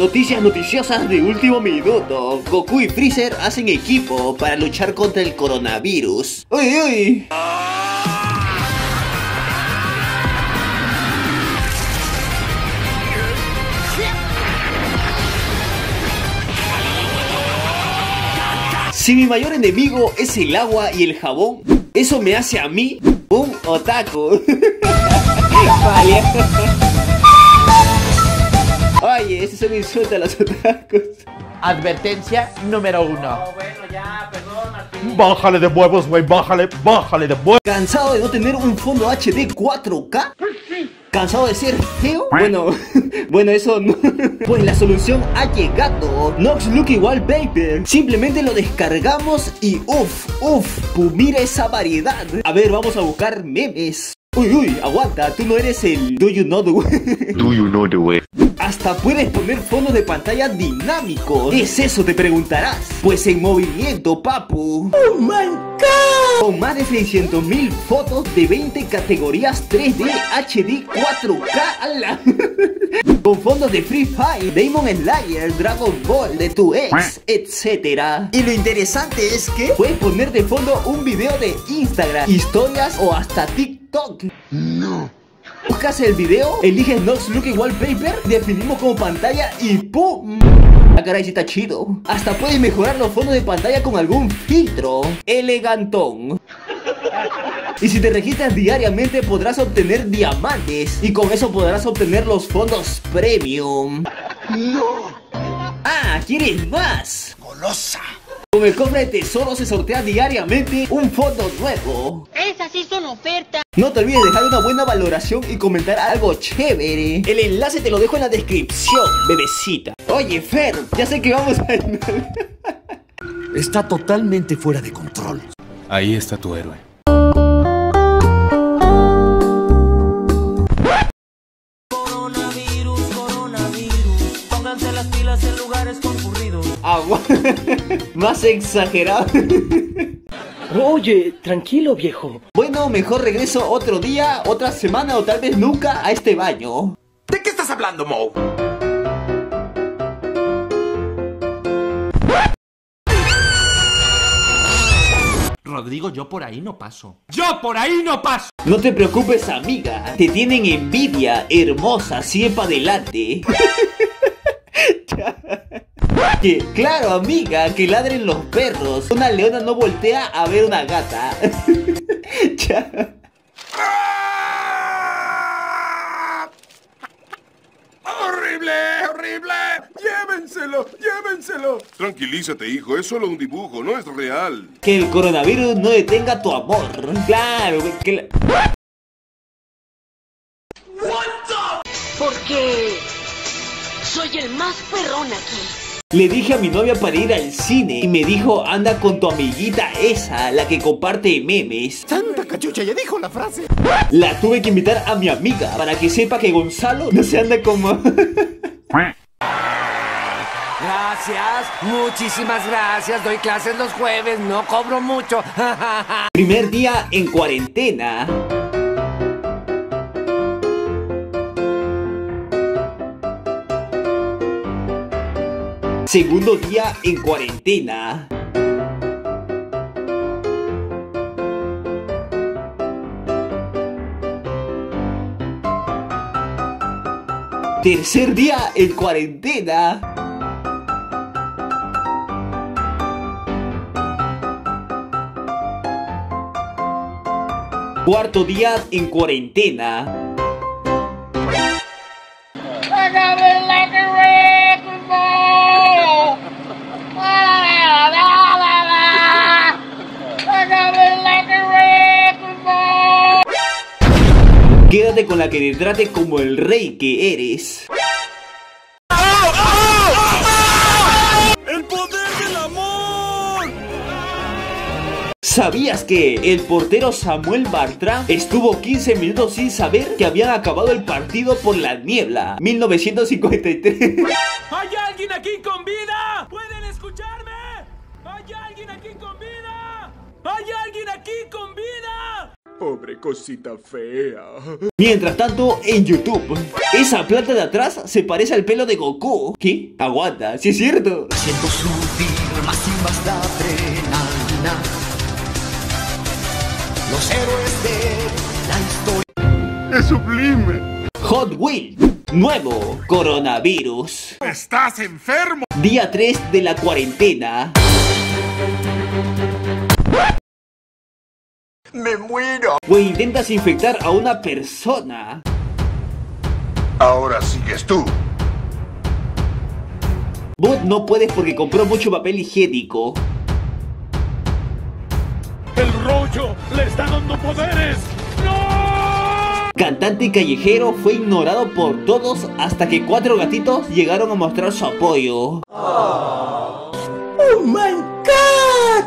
Noticias noticiosas de último minuto. Goku y Freezer hacen equipo para luchar contra el coronavirus. ¡Uy, uy! Si mi mayor enemigo es el agua y el jabón, eso me hace a mí un otaku. vale. Oye, ese es un insulto a los otakus. Advertencia número uno. Bájale de huevos, güey, bájale, bájale de huevos. ¿Cansado de no tener un fondo HD 4K? ¿Cansado de ser feo? Bueno, bueno, eso no. Pues la solución ha llegado. Nox Lucky Wallpaper. Simplemente lo descargamos y uff, uff, pues mira esa variedad. A ver, vamos a buscar memes. Uy, uy, aguanta, tú no eres el Do You Know The Way. Do you know the way? Hasta puedes poner fondos de pantalla dinámicos. ¿Qué es eso? Te preguntarás. Pues en movimiento, papu. ¡Oh, my God! Con más de 600.000 fotos de 20 categorías 3D, HD, 4K. ¡ala! Con fondos de Free Fire, Demon Slayer, Dragon Ball, de tu ex, etc. Y lo interesante es que puedes poner de fondo un video de Instagram, historias o hasta TikTok. Buscas el video, eliges Nox Look Wallpaper, definimos como pantalla y ¡pum! La caray sí está chido. Hasta puedes mejorar los fondos de pantalla con algún filtro. Elegantón. Y si te registras diariamente podrás obtener diamantes y con eso podrás obtener los fondos premium. ¡No! ¡Ah! ¿Quieres más? ¡Golosa! Con el cofre de tesoro se sortea diariamente un fondo nuevo. Esas sí son ofertas. No te olvides dejar una buena valoración y comentar algo chévere. El enlace te lo dejo en la descripción, bebecita. Oye, Fer, ya sé que vamos a... Está totalmente fuera de control. Ahí está tu héroe. Pónganse las pilas en lugares concurridos. Agua. Más exagerado. Oye, tranquilo viejo. Bueno, mejor regreso otro día, otra semana o tal vez nunca a este baño. ¿De qué estás hablando, Mo? Rodrigo, yo por ahí no paso. ¡Yo por ahí no paso! No te preocupes, amiga. Te tienen envidia, hermosa, siempre adelante. Que, claro, amiga, que ladren los perros. Una leona no voltea a ver una gata. Ya. ¡Horrible! ¡Horrible! ¡Llévenselo! ¡Llévenselo! Tranquilízate, hijo, es solo un dibujo, no es real. Que el coronavirus no detenga tu amor. Claro, que la- Porque soy el más perrón aquí. Le dije a mi novia para ir al cine y me dijo, anda con tu amiguita esa, la que comparte memes. Santa cachucha, ya dijo la frase. La tuve que invitar a mi amiga para que sepa que Gonzalo no se anda como... Gracias, muchísimas gracias. Doy clases los jueves, no cobro mucho. Primer día en cuarentena. Segundo día en cuarentena. Tercer día en cuarentena. Cuarto día en cuarentena. Quédate con la que te trate como el rey que eres. ¡El poder del amor! ¿Sabías que el portero Samuel Bartrán estuvo 15 minutos sin saber que habían acabado el partido por la niebla? 1953. ¿Hay alguien aquí con vida? ¿Pueden escucharme? ¿Hay alguien aquí con vida? ¿Hay alguien aquí con vida? Pobre cosita fea. Mientras tanto, en YouTube, esa planta de atrás se parece al pelo de Goku. ¿Qué? Aguanta, si es cierto. Siento subir más y más la adrenalina. Los héroes de la historia. Es sublime. Hot Wheels. Nuevo coronavirus. ¡Estás enfermo! Día 3 de la cuarentena. ¡Me muero! O intentas infectar a una persona. Ahora sigues tú. Bot no puedes porque compró mucho papel higiénico. ¡El rollo le está dando poderes! Cantante callejero fue ignorado por todos hasta que cuatro gatitos llegaron a mostrar su apoyo. ¡Oh my god!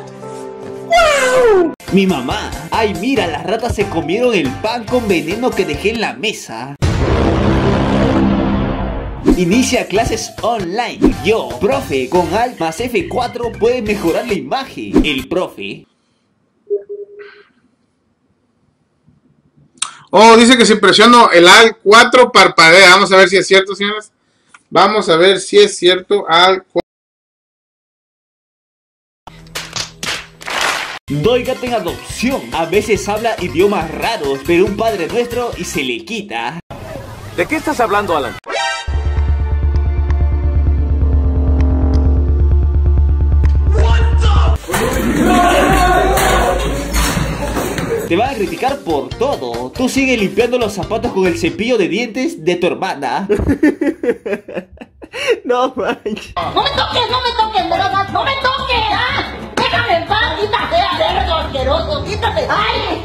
¡Wow! Mi mamá. Ay, mira, las ratas se comieron el pan con veneno que dejé en la mesa. Inicia clases online. Yo, profe, con Alt más F4 puede mejorar la imagen. El profe. Oh, dice que si presiono el Alt 4 parpadea. Vamos a ver si es cierto, señores. Vamos a ver si es cierto. Alt 4. Doy gato en adopción. A veces habla idiomas raros, pero un padre nuestro y se le quita. ¿De qué estás hablando, Alan? Te van a criticar por todo. Tú sigues limpiando los zapatos con el cepillo de dientes de tu hermana. no manches. No me toques, no me toques, no me toques, ¿ah? Déjame en paz, quítate, cerdo asqueroso, quítate. Ay,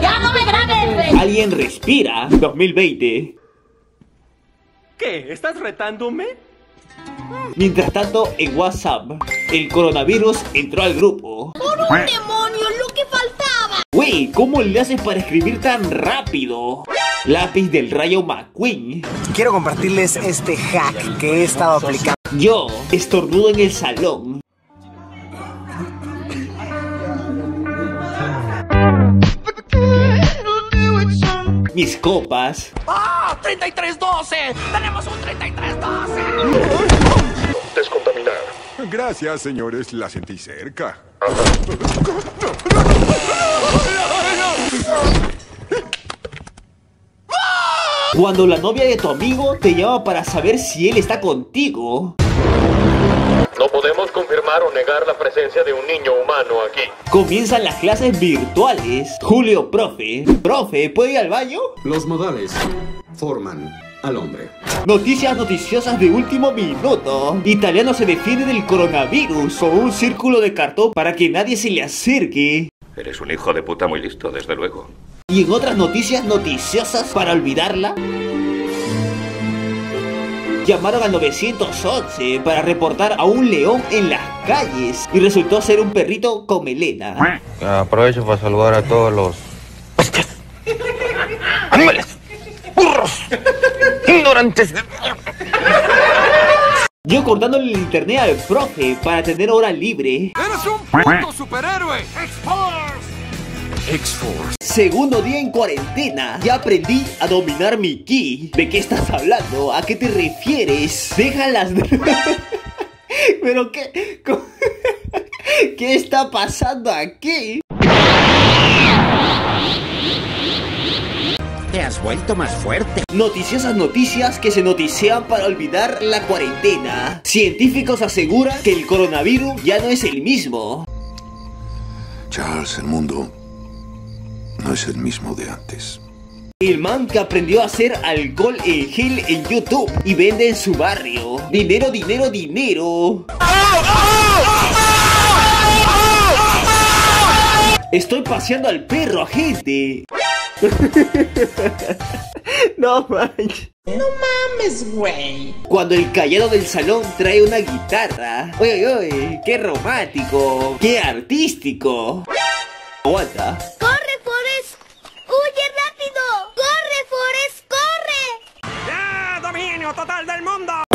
ya no me grabes. Alguien respira. 2020. ¿Qué? ¿Estás retándome? Mientras tanto, en WhatsApp, el coronavirus entró al grupo. Por un demonio, lo que faltaba. Wey, ¿cómo le haces para escribir tan rápido? Lápiz del rayo McQueen. Quiero compartirles este hack que he estado aplicando. Yo, estornudo en el salón. Mis copas. ¡Ah! ¡3312! ¡Tenemos un 3312! Descontaminar. Gracias, señores. La sentí cerca. Cuando la novia de tu amigo te llama para saber si él está contigo. No podemos confirmar o negar la presencia de un niño humano aquí. Comienzan las clases virtuales. Julio, profe. Profe, ¿puede ir al baño? Los modales forman al hombre. Noticias noticiosas de último minuto. Italiano se defiende del coronavirus con un círculo de cartón para que nadie se le acerque. Eres un hijo de puta muy listo, desde luego. Y en otras noticias noticiosas para olvidarla. Llamaron al 911 para reportar a un león en las calles y resultó ser un perrito con melena. Aprovecho para saludar a todos los animales, burros, ignorantes. Yo cortándole el internet al profe para tener hora libre. ¡Eres un puto superhéroe! X-Force. Segundo día en cuarentena. Ya aprendí a dominar mi ki. ¿De qué estás hablando? ¿A qué te refieres? Déjalas. Pero qué. ¿Qué está pasando aquí? Te has vuelto más fuerte. Noticiosas noticias que se notician para olvidar la cuarentena. Científicos aseguran que el coronavirus ya no es el mismo. Charles, el mundo no es el mismo de antes. El man que aprendió a hacer alcohol en gel en YouTube y vende en su barrio. Dinero, dinero, dinero. Estoy paseando al perro, gente. no manches. No mames, güey. Cuando el callado del salón trae una guitarra. Oye, oye, qué romántico, qué artístico. Aguanta. ¡Corre. ¡Corre, total del mundo.